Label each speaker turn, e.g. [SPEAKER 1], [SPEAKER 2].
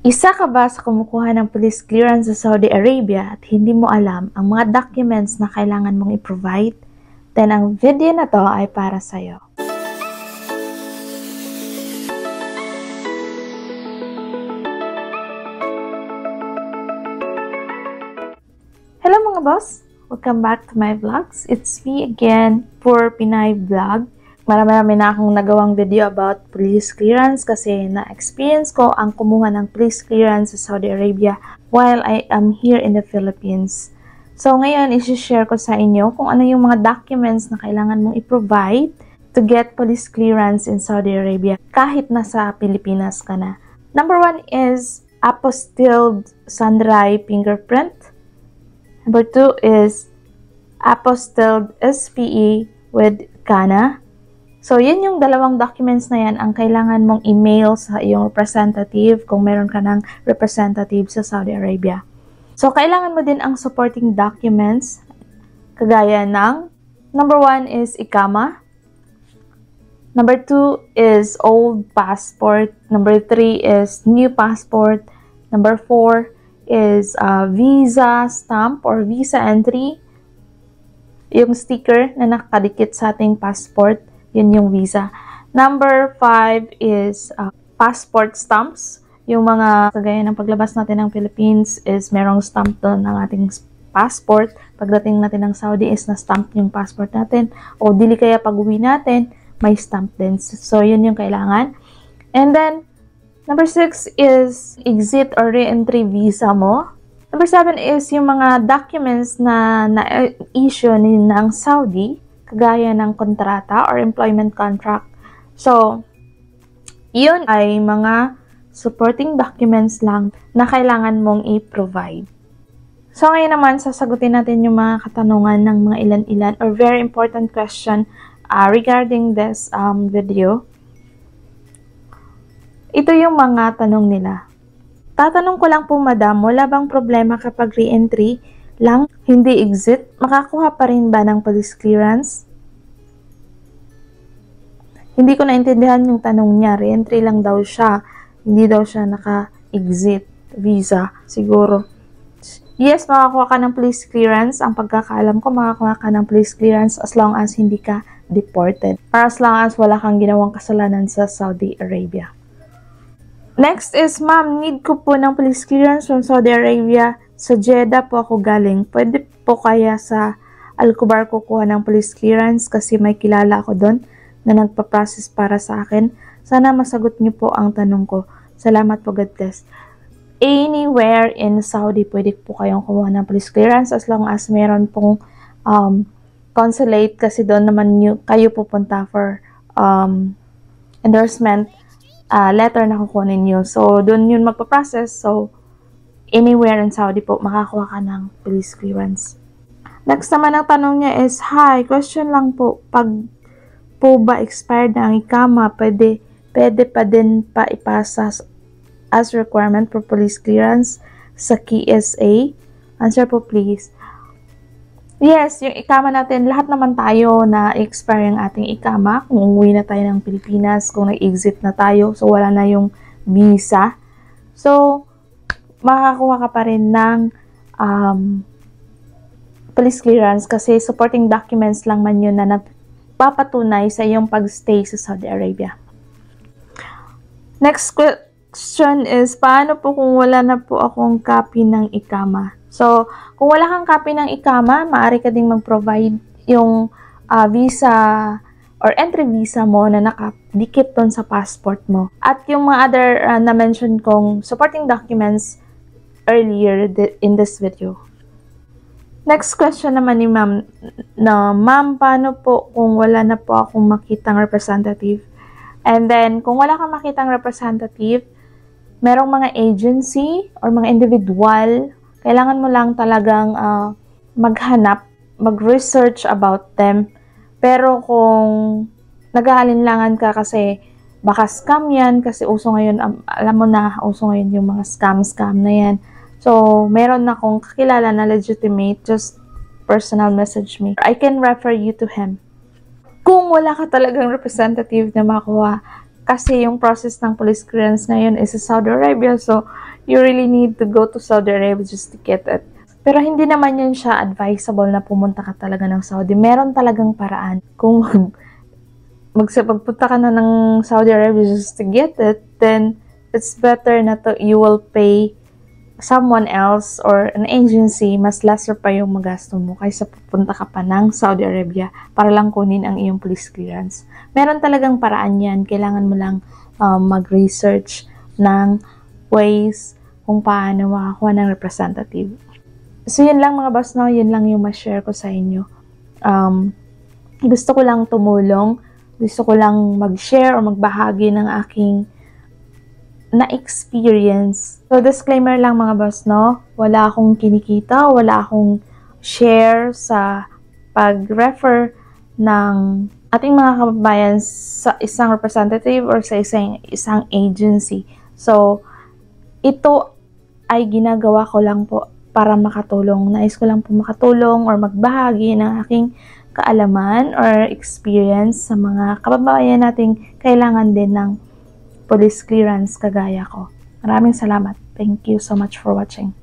[SPEAKER 1] Isa ka ba sa kumukuha ng police clearance sa Saudi Arabia at hindi mo alam ang mga documents na kailangan mong i-provide? Then ang video na to ay para sa'yo. Hello mga boss! Welcome back to my vlogs. It's me again for Pinay Vlog. Marami-rami na akong nagawang video about police clearance kasi na-experience ko ang kumuha ng police clearance sa Saudi Arabia while I am here in the Philippines. So ngayon, isi-share ko sa inyo kung ano yung mga documents na kailangan mong i-provide to get police clearance in Saudi Arabia kahit nasa Pilipinas ka na. Number one is apostilled sunrise fingerprint. Number two is apostilled SPE with CANA. So, yun yung dalawang documents na yan ang kailangan mong email sa iyong representative kung meron ka ng representative sa Saudi Arabia. So, kailangan mo din ang supporting documents kagaya ng number one is ikama. Number two is old passport. Number three is new passport. Number four is uh, visa stamp or visa entry. Yung sticker na nakadikit sa ating passport. Yun yung visa. Number five is uh, passport stamps. Yung mga kagaya ng paglabas natin ng Philippines is merong stamp doon ng ating passport. Pagdating natin ng Saudi is na-stamp yung passport natin. O dili kaya pag uwi natin, may stamp din. So, yun yung kailangan. And then, number six is exit or re-entry visa mo. Number seven is yung mga documents na na-issue ng Saudi kagaya ng kontrata or employment contract. So, yun ay mga supporting documents lang na kailangan mong i-provide. So, ngayon naman, sasagutin natin yung mga katanungan ng mga ilan-ilan or very important question uh, regarding this um, video. Ito yung mga tanong nila. Tatanong ko lang po, madam, wala bang problema kapag re-entry lang, hindi exit, makakuha pa rin ba ng police clearance? Hindi ko naintindihan yung tanong niya. Re-entry lang daw siya. Hindi daw siya naka-exit visa, siguro. Yes, makakuha ka ng police clearance. Ang pagkakaalam ko, makakuha ka ng police clearance as long as hindi ka deported. Or as long as wala kang ginawang kasalanan sa Saudi Arabia. Next is, ma'am, need ko po ng police clearance from Saudi Arabia. Sa Jeddah po ako galing. Pwede po kaya sa Al-Kubar kukuha ng police clearance kasi may kilala ako doon na nagpa-process para sa akin. Sana masagot niyo po ang tanong ko. Salamat po, God bless. Anywhere in Saudi, pwede po kayong kumuha ng police clearance as long as meron pong um, consulate kasi doon naman nyo, kayo pupunta for um, endorsement uh, letter na kukunin nyo. So, doon yun magpa-process. So, anywhere in Saudi po, makakuha ka ng police clearance. Next naman ang tanong niya is, Hi, question lang po, pag po ba expired na ang ikama, pwede, pwede pa din pa ipasa as requirement for police clearance sa KSA? Answer po please. Yes, yung ikama natin, lahat naman tayo na expire yung ating ikama. Kung umuwi na tayo ng Pilipinas, kung nag-exit na tayo, so wala na yung visa. So, makakuha ka pa rin ng um, police clearance kasi supporting documents lang man yun na papatunay sa iyong pagstay sa Saudi Arabia. Next question is, paano po kung wala na po akong copy ng ikama? So, kung wala kang copy ng ikama, maaari ka ding mag-provide yung uh, visa or entry visa mo na nakadikit doon sa passport mo. At yung mga other uh, na-mention kong supporting documents earlier in this video. Next question naman ni ma'am na, ma'am, paano po kung wala na po akong makitang representative? And then, kung wala kang makitang representative, merong mga agency or mga individual, kailangan mo lang talagang uh, maghanap, mag-research about them. Pero kung nag-aalinlangan ka kasi baka scam yan, kasi uso ngayon, um, alam mo na, uso ngayon yung mga scam-scam na yan So, meron na akong kakilala na legitimate, just personal message me. I can refer you to him. Kung wala ka talagang representative na makuha, kasi yung process ng police clearance ngayon is sa Saudi Arabia, so you really need to go to Saudi Arabia just to get it. Pero hindi naman yun siya advisable na pumunta ka talaga ng Saudi. Meron talagang paraan. Kung mag magpunta ka na ng Saudi Arabia just to get it, then it's better na to you will pay someone else or an agency, mas lesser pa yung magasto mo kaysa pupunta ka pa ng Saudi Arabia para lang kunin ang iyong police clearance. Meron talagang paraan yan. Kailangan mo lang um, mag-research ng ways kung paano makakuha ng representative. So, yun lang mga boss, no? Yun lang yung ma-share ko sa inyo. Um, gusto ko lang tumulong. Gusto ko lang mag-share o magbahagi ng aking na-experience. So, disclaimer lang mga boss, no? Wala akong kinikita, wala akong share sa pag-refer ng ating mga kababayan sa isang representative or sa isang, isang agency. So, ito ay ginagawa ko lang po para makatulong. Nais ko lang po makatulong or magbahagi ng aking kaalaman or experience sa mga kababayan nating kailangan din ng police clearance kagaya ko. Maraming salamat. Thank you so much for watching.